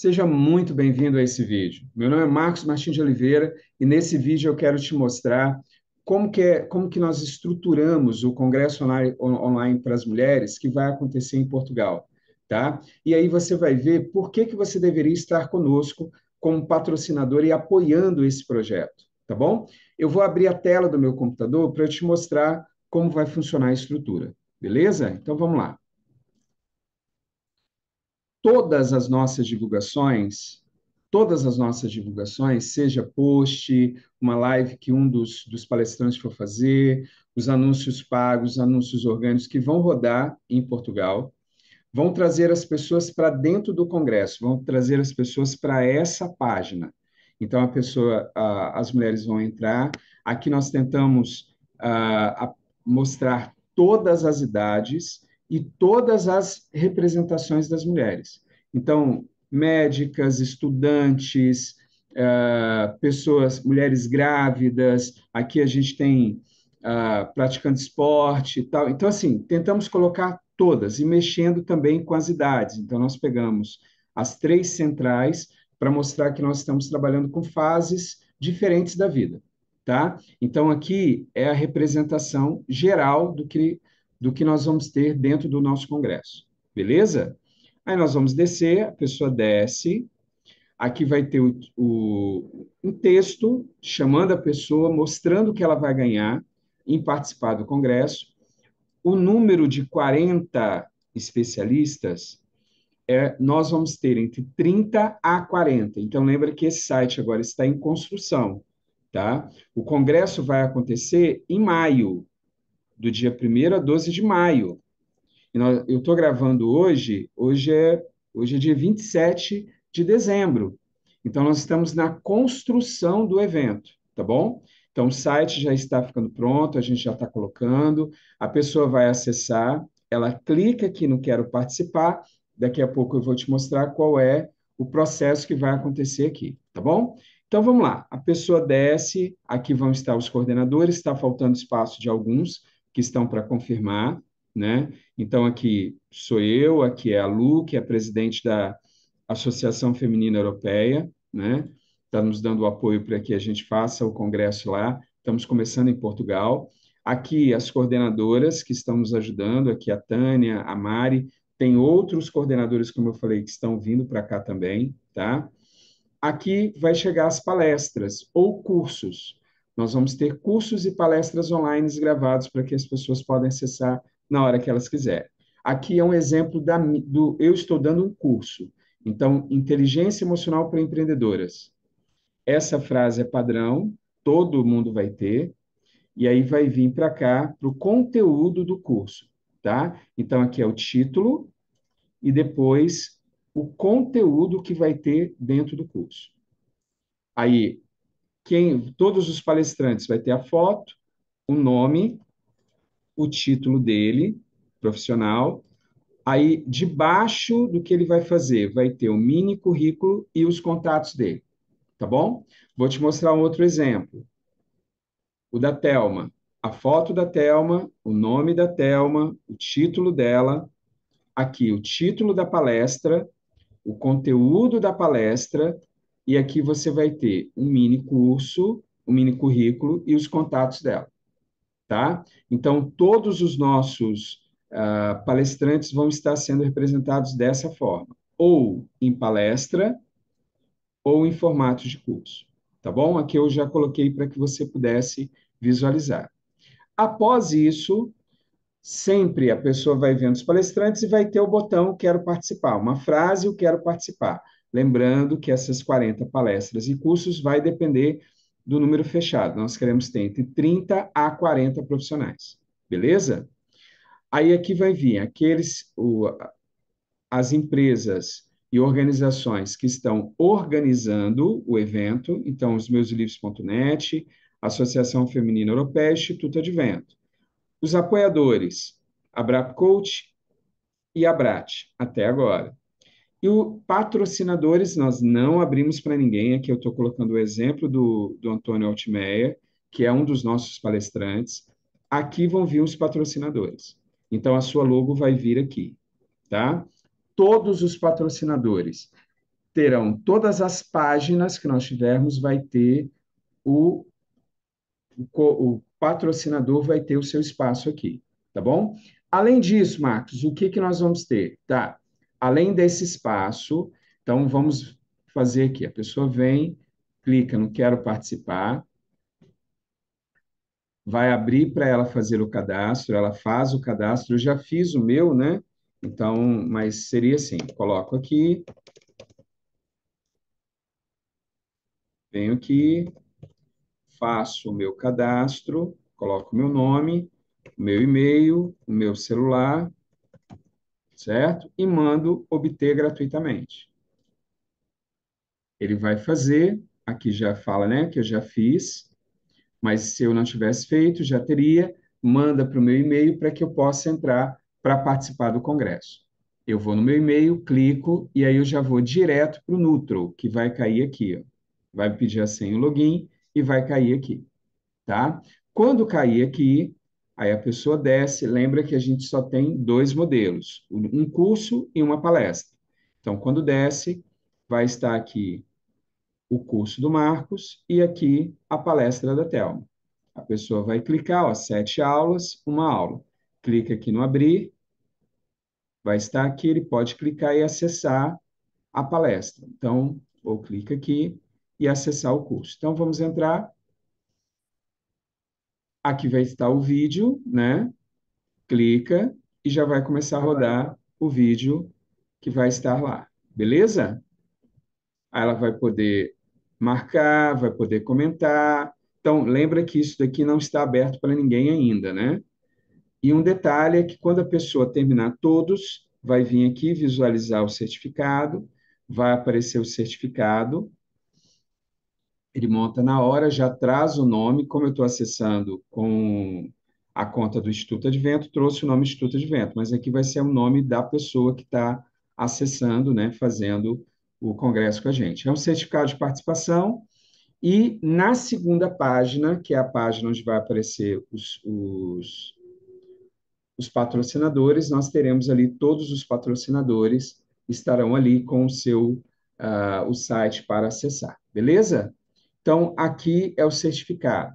Seja muito bem-vindo a esse vídeo. Meu nome é Marcos Martins de Oliveira e nesse vídeo eu quero te mostrar como que, é, como que nós estruturamos o Congresso Online, online para as Mulheres que vai acontecer em Portugal, tá? E aí você vai ver por que, que você deveria estar conosco como patrocinador e apoiando esse projeto, tá bom? Eu vou abrir a tela do meu computador para te mostrar como vai funcionar a estrutura, beleza? Então vamos lá todas as nossas divulgações, todas as nossas divulgações, seja post, uma live que um dos, dos palestrantes for fazer, os anúncios pagos, anúncios orgânicos que vão rodar em Portugal, vão trazer as pessoas para dentro do Congresso, vão trazer as pessoas para essa página. Então, a pessoa, a, as mulheres vão entrar. Aqui nós tentamos a, a mostrar todas as idades, e todas as representações das mulheres. Então, médicas, estudantes, uh, pessoas, mulheres grávidas, aqui a gente tem uh, praticando esporte e tal. Então, assim, tentamos colocar todas e mexendo também com as idades. Então, nós pegamos as três centrais para mostrar que nós estamos trabalhando com fases diferentes da vida, tá? Então, aqui é a representação geral do que do que nós vamos ter dentro do nosso congresso. Beleza? Aí nós vamos descer, a pessoa desce, aqui vai ter o, o, um texto chamando a pessoa, mostrando que ela vai ganhar em participar do congresso. O número de 40 especialistas, é, nós vamos ter entre 30 a 40. Então, lembra que esse site agora está em construção, tá? O congresso vai acontecer em maio, do dia 1 a 12 de maio. Eu estou gravando hoje, hoje é, hoje é dia 27 de dezembro. Então, nós estamos na construção do evento, tá bom? Então, o site já está ficando pronto, a gente já está colocando, a pessoa vai acessar, ela clica aqui no Quero Participar, daqui a pouco eu vou te mostrar qual é o processo que vai acontecer aqui, tá bom? Então, vamos lá. A pessoa desce, aqui vão estar os coordenadores, está faltando espaço de alguns, que estão para confirmar, né? Então, aqui sou eu, aqui é a Lu, que é presidente da Associação Feminina Europeia, né? Está nos dando o apoio para que a gente faça o congresso lá. Estamos começando em Portugal. Aqui as coordenadoras que estão nos ajudando, aqui a Tânia, a Mari, tem outros coordenadores, como eu falei, que estão vindo para cá também, tá? Aqui vai chegar as palestras ou cursos. Nós vamos ter cursos e palestras online gravados para que as pessoas possam acessar na hora que elas quiserem. Aqui é um exemplo da, do eu estou dando um curso. Então, inteligência emocional para empreendedoras. Essa frase é padrão, todo mundo vai ter, e aí vai vir para cá para o conteúdo do curso, tá? Então, aqui é o título e depois o conteúdo que vai ter dentro do curso. Aí, quem, todos os palestrantes vai ter a foto, o nome, o título dele, profissional. Aí, debaixo do que ele vai fazer, vai ter o mini currículo e os contatos dele. Tá bom? Vou te mostrar um outro exemplo. O da Telma. A foto da Telma, o nome da Telma, o título dela, aqui o título da palestra, o conteúdo da palestra e aqui você vai ter um mini curso, um mini currículo e os contatos dela, tá? Então, todos os nossos uh, palestrantes vão estar sendo representados dessa forma, ou em palestra, ou em formato de curso, tá bom? Aqui eu já coloquei para que você pudesse visualizar. Após isso, sempre a pessoa vai vendo os palestrantes e vai ter o botão Quero Participar, uma frase, o Quero Participar. Lembrando que essas 40 palestras e cursos vai depender do número fechado. Nós queremos ter entre 30 a 40 profissionais. Beleza? Aí aqui vai vir aqueles, o, as empresas e organizações que estão organizando o evento, então os meus Associação Feminina Europeia, Instituto Advento. Os apoiadores, a Brap Coach e a Brat, até agora. E o patrocinadores nós não abrimos para ninguém. Aqui eu estou colocando o exemplo do, do Antônio Altmeia, que é um dos nossos palestrantes. Aqui vão vir os patrocinadores. Então a sua logo vai vir aqui, tá? Todos os patrocinadores terão todas as páginas que nós tivermos, vai ter o, o, o patrocinador vai ter o seu espaço aqui, tá bom? Além disso, Marcos, o que, que nós vamos ter? Tá, além desse espaço, então vamos fazer aqui, a pessoa vem, clica no quero participar, vai abrir para ela fazer o cadastro, ela faz o cadastro, eu já fiz o meu, né? Então, mas seria assim, coloco aqui, venho aqui, faço o meu cadastro, coloco o meu nome, meu e-mail, o meu celular, certo? E mando obter gratuitamente. Ele vai fazer, aqui já fala, né, que eu já fiz, mas se eu não tivesse feito, já teria, manda para o meu e-mail para que eu possa entrar para participar do congresso. Eu vou no meu e-mail, clico e aí eu já vou direto para o Nutro, que vai cair aqui. Ó. Vai pedir a senha e o login e vai cair aqui, tá? Quando cair aqui, aí a pessoa desce, lembra que a gente só tem dois modelos, um curso e uma palestra. Então, quando desce, vai estar aqui o curso do Marcos e aqui a palestra da Thelma. A pessoa vai clicar, ó, sete aulas, uma aula. Clica aqui no abrir, vai estar aqui, ele pode clicar e acessar a palestra. Então, ou clica aqui e acessar o curso. Então, vamos entrar. Aqui vai estar o vídeo, né? Clica e já vai começar a rodar o vídeo que vai estar lá. Beleza? Aí ela vai poder marcar, vai poder comentar. Então, lembra que isso daqui não está aberto para ninguém ainda, né? E um detalhe é que quando a pessoa terminar todos, vai vir aqui visualizar o certificado, vai aparecer o certificado, ele monta na hora, já traz o nome, como eu estou acessando com a conta do Instituto Advento, trouxe o nome Instituto Advento, mas aqui vai ser o nome da pessoa que está acessando, né, fazendo o congresso com a gente. É um certificado de participação e na segunda página, que é a página onde vai aparecer os, os, os patrocinadores, nós teremos ali todos os patrocinadores estarão ali com o seu uh, o site para acessar, beleza? Então, aqui é o certificado.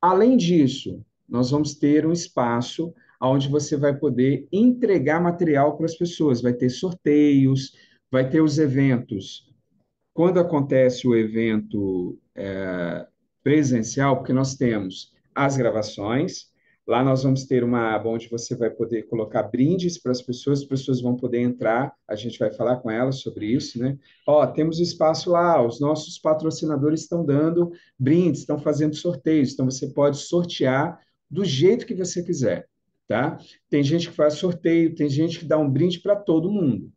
Além disso, nós vamos ter um espaço onde você vai poder entregar material para as pessoas. Vai ter sorteios, vai ter os eventos. Quando acontece o evento é, presencial, porque nós temos as gravações, lá nós vamos ter uma aba onde você vai poder colocar brindes para as pessoas, as pessoas vão poder entrar, a gente vai falar com elas sobre isso, né? Ó, temos espaço lá, os nossos patrocinadores estão dando brindes, estão fazendo sorteios, então você pode sortear do jeito que você quiser, tá? Tem gente que faz sorteio, tem gente que dá um brinde para todo mundo.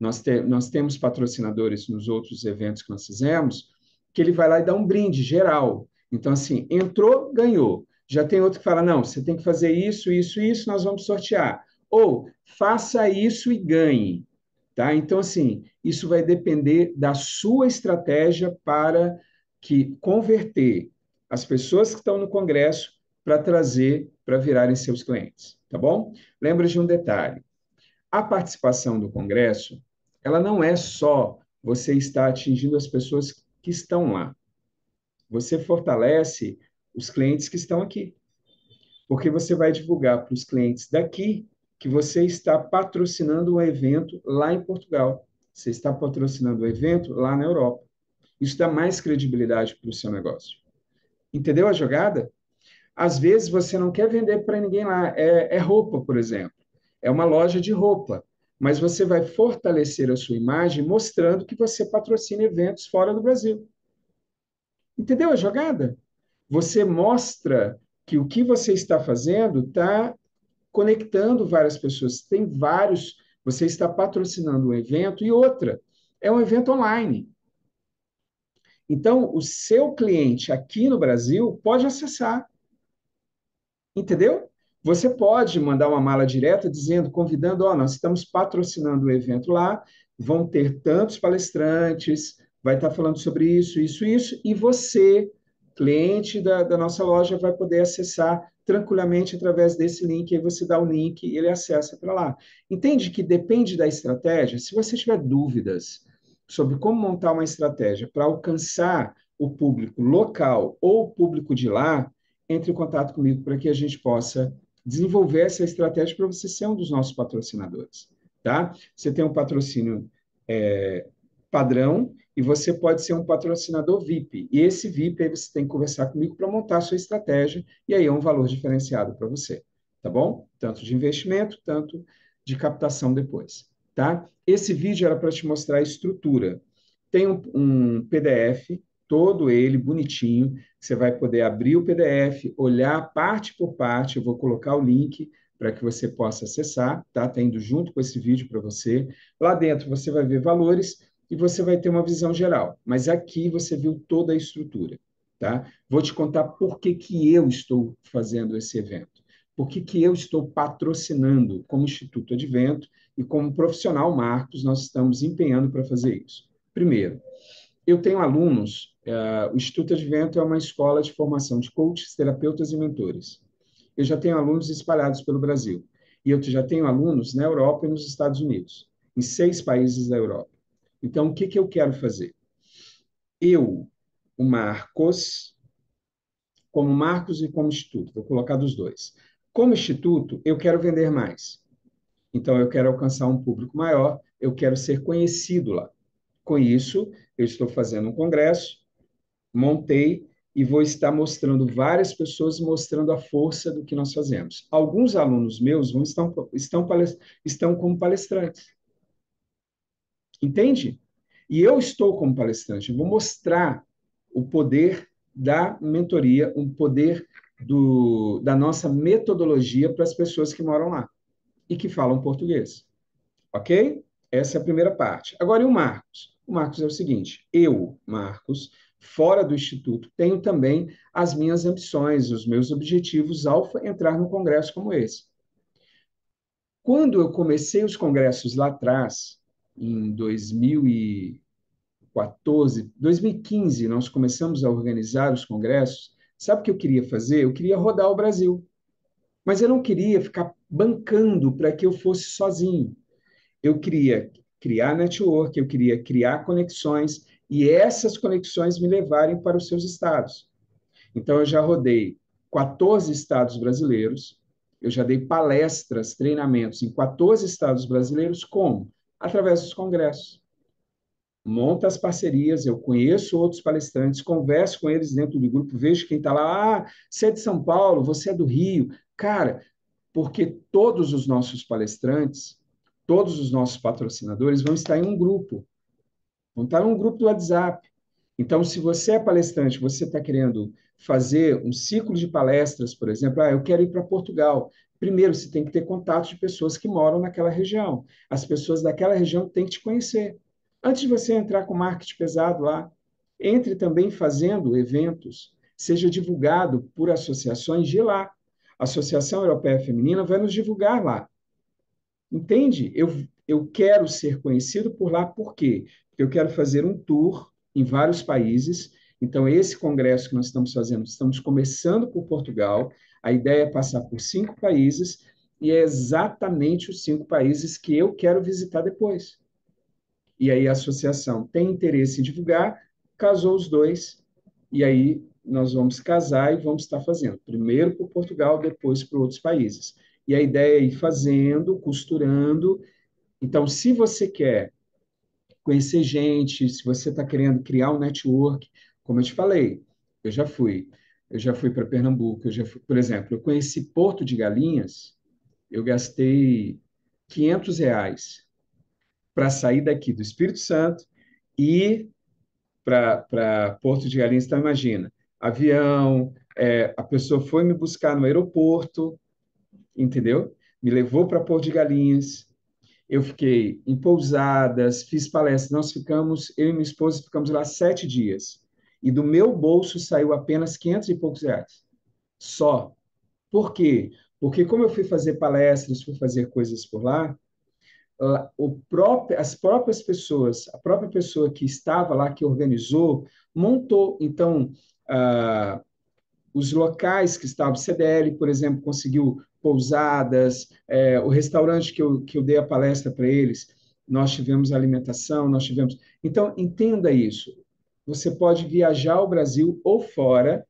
Nós, te, nós temos patrocinadores nos outros eventos que nós fizemos, que ele vai lá e dá um brinde geral. Então, assim, entrou, ganhou. Já tem outro que fala: não, você tem que fazer isso, isso, isso, nós vamos sortear. Ou faça isso e ganhe. Tá? Então, assim, isso vai depender da sua estratégia para que converter as pessoas que estão no Congresso para trazer para virarem seus clientes, tá bom? Lembra de um detalhe: a participação do Congresso ela não é só você estar atingindo as pessoas que estão lá. Você fortalece os clientes que estão aqui. Porque você vai divulgar para os clientes daqui que você está patrocinando um evento lá em Portugal. Você está patrocinando o um evento lá na Europa. Isso dá mais credibilidade para o seu negócio. Entendeu a jogada? Às vezes você não quer vender para ninguém lá. É, é roupa, por exemplo. É uma loja de roupa mas você vai fortalecer a sua imagem mostrando que você patrocina eventos fora do Brasil. Entendeu a jogada? Você mostra que o que você está fazendo está conectando várias pessoas. Tem vários. Você está patrocinando um evento e outra. É um evento online. Então, o seu cliente aqui no Brasil pode acessar. Entendeu? Você pode mandar uma mala direta dizendo, convidando, ó, oh, nós estamos patrocinando o evento lá, vão ter tantos palestrantes, vai estar falando sobre isso, isso, isso, e você, cliente da, da nossa loja, vai poder acessar tranquilamente através desse link, aí você dá o link e ele acessa para lá. Entende que depende da estratégia? Se você tiver dúvidas sobre como montar uma estratégia para alcançar o público local ou o público de lá, entre em contato comigo para que a gente possa desenvolver essa estratégia para você ser um dos nossos patrocinadores, tá? Você tem um patrocínio é, padrão e você pode ser um patrocinador VIP. E esse VIP aí você tem que conversar comigo para montar a sua estratégia e aí é um valor diferenciado para você, tá bom? Tanto de investimento, tanto de captação depois, tá? Esse vídeo era para te mostrar a estrutura. Tem um, um PDF todo ele bonitinho. Você vai poder abrir o PDF, olhar parte por parte. Eu vou colocar o link para que você possa acessar, tá? Tá indo junto com esse vídeo para você. Lá dentro você vai ver valores e você vai ter uma visão geral. Mas aqui você viu toda a estrutura, tá? Vou te contar por que, que eu estou fazendo esse evento. Por que, que eu estou patrocinando como Instituto Advento e como profissional Marcos, nós estamos empenhando para fazer isso. Primeiro, eu tenho alunos, uh, o Instituto Advento é uma escola de formação de coaches, terapeutas e mentores. Eu já tenho alunos espalhados pelo Brasil. E eu já tenho alunos na Europa e nos Estados Unidos, em seis países da Europa. Então, o que, que eu quero fazer? Eu, o Marcos, como Marcos e como Instituto, vou colocar dos dois. Como Instituto, eu quero vender mais. Então, eu quero alcançar um público maior, eu quero ser conhecido lá. Com isso, eu estou fazendo um congresso, montei e vou estar mostrando várias pessoas, mostrando a força do que nós fazemos. Alguns alunos meus vão, estão, estão, estão como palestrantes. Entende? E eu estou como palestrante, eu vou mostrar o poder da mentoria, o poder do, da nossa metodologia para as pessoas que moram lá e que falam português. Ok? Essa é a primeira parte. Agora, e o Marcos? O Marcos é o seguinte: eu, Marcos, fora do Instituto, tenho também as minhas ambições, os meus objetivos ao entrar num congresso como esse. Quando eu comecei os congressos lá atrás, em 2014, 2015, nós começamos a organizar os congressos. Sabe o que eu queria fazer? Eu queria rodar o Brasil. Mas eu não queria ficar bancando para que eu fosse sozinho. Eu queria criar network, eu queria criar conexões e essas conexões me levarem para os seus estados. Então, eu já rodei 14 estados brasileiros, eu já dei palestras, treinamentos em 14 estados brasileiros, como? Através dos congressos. Monta as parcerias, eu conheço outros palestrantes, converso com eles dentro do grupo, vejo quem está lá, ah, você é de São Paulo, você é do Rio. Cara, porque todos os nossos palestrantes, todos os nossos patrocinadores vão estar em um grupo. Vão estar em um grupo do WhatsApp. Então, se você é palestrante, você está querendo fazer um ciclo de palestras, por exemplo, ah, eu quero ir para Portugal. Primeiro, você tem que ter contato de pessoas que moram naquela região. As pessoas daquela região têm que te conhecer. Antes de você entrar com marketing pesado lá, entre também fazendo eventos, seja divulgado por associações de lá. A Associação Europeia Feminina vai nos divulgar lá. Entende? Eu, eu quero ser conhecido por lá, por quê? Porque eu quero fazer um tour em vários países. Então, esse congresso que nós estamos fazendo, estamos começando por Portugal. A ideia é passar por cinco países, e é exatamente os cinco países que eu quero visitar depois. E aí a associação tem interesse em divulgar, casou os dois, e aí nós vamos casar e vamos estar fazendo. Primeiro para Portugal, depois para outros países. E a ideia é ir fazendo, costurando. Então, se você quer conhecer gente, se você está querendo criar um network, como eu te falei, eu já fui. Eu já fui para Pernambuco, eu já fui, por exemplo, eu conheci Porto de Galinhas, eu gastei 500 reais para sair daqui do Espírito Santo e para Porto de Galinhas. Então, imagina, avião, é, a pessoa foi me buscar no aeroporto, entendeu? Me levou para Porto de Galinhas. Eu fiquei em pousadas, fiz palestras. Nós ficamos, eu e minha esposa ficamos lá sete dias. E do meu bolso saiu apenas 500 e poucos reais. Só. Por quê? Porque como eu fui fazer palestras, fui fazer coisas por lá, o próprio, as próprias pessoas, a própria pessoa que estava lá, que organizou, montou. Então, uh, os locais que estavam, CDL, por exemplo, conseguiu pousadas, é, o restaurante que eu, que eu dei a palestra para eles, nós tivemos alimentação, nós tivemos. Então, entenda isso. Você pode viajar ao Brasil ou fora,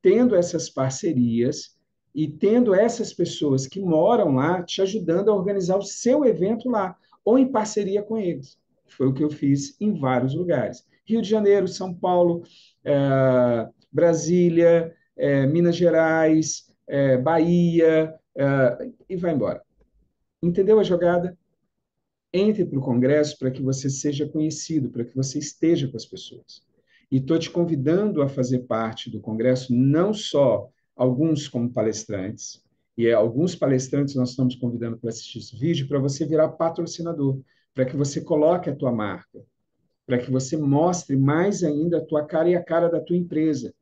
tendo essas parcerias e tendo essas pessoas que moram lá te ajudando a organizar o seu evento lá, ou em parceria com eles. Foi o que eu fiz em vários lugares. Rio de Janeiro, São Paulo, é, Brasília, é, Minas Gerais, é, Bahia, e vai embora. Entendeu a jogada? Entre para o Congresso para que você seja conhecido, para que você esteja com as pessoas. E estou te convidando a fazer parte do Congresso, não só alguns como palestrantes, e é, alguns palestrantes nós estamos convidando para assistir esse vídeo, para você virar patrocinador, para que você coloque a tua marca, para que você mostre mais ainda a tua cara e a cara da tua empresa,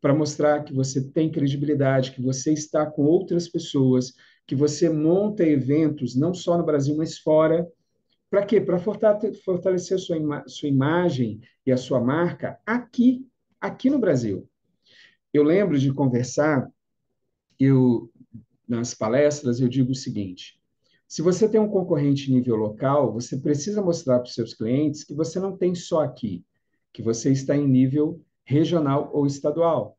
para mostrar que você tem credibilidade, que você está com outras pessoas, que você monta eventos não só no Brasil, mas fora. Para quê? Para fortalecer sua, ima sua imagem e a sua marca aqui, aqui no Brasil. Eu lembro de conversar, eu nas palestras eu digo o seguinte: se você tem um concorrente nível local, você precisa mostrar para os seus clientes que você não tem só aqui, que você está em nível regional ou estadual.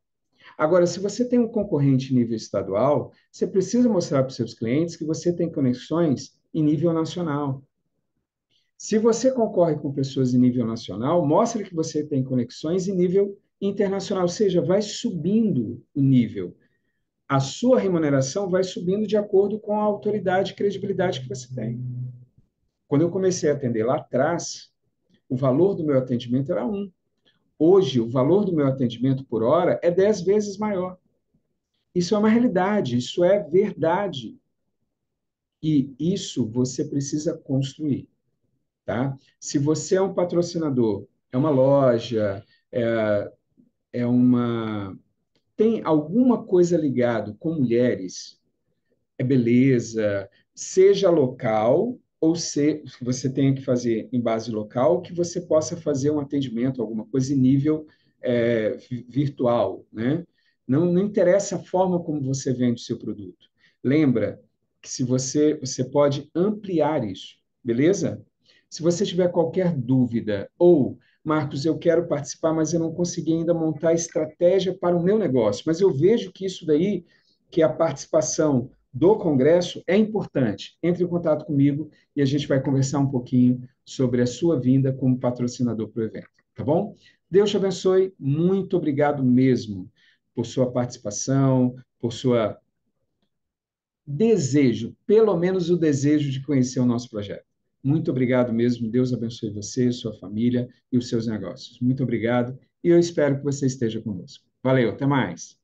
Agora, se você tem um concorrente nível estadual, você precisa mostrar para os seus clientes que você tem conexões em nível nacional. Se você concorre com pessoas em nível nacional, mostre que você tem conexões em nível internacional, ou seja, vai subindo o nível. A sua remuneração vai subindo de acordo com a autoridade e credibilidade que você tem. Quando eu comecei a atender lá atrás, o valor do meu atendimento era um. Hoje, o valor do meu atendimento por hora é dez vezes maior. Isso é uma realidade, isso é verdade. E isso você precisa construir. Tá? Se você é um patrocinador, é uma loja, é, é uma. tem alguma coisa ligado com mulheres, é beleza, seja local ou se você tenha que fazer em base local, que você possa fazer um atendimento, alguma coisa em nível é, virtual, né? Não, não interessa a forma como você vende o seu produto. Lembra que se você você pode ampliar isso, beleza? Se você tiver qualquer dúvida ou Marcos, eu quero participar, mas eu não consegui ainda montar estratégia para o meu negócio, mas eu vejo que isso daí, que a participação do Congresso é importante. Entre em contato comigo e a gente vai conversar um pouquinho sobre a sua vinda como patrocinador para o evento, tá bom? Deus te abençoe, muito obrigado mesmo por sua participação, por sua desejo, pelo menos o desejo de conhecer o nosso projeto. Muito obrigado mesmo, Deus abençoe você, sua família e os seus negócios. Muito obrigado e eu espero que você esteja conosco. Valeu, até mais.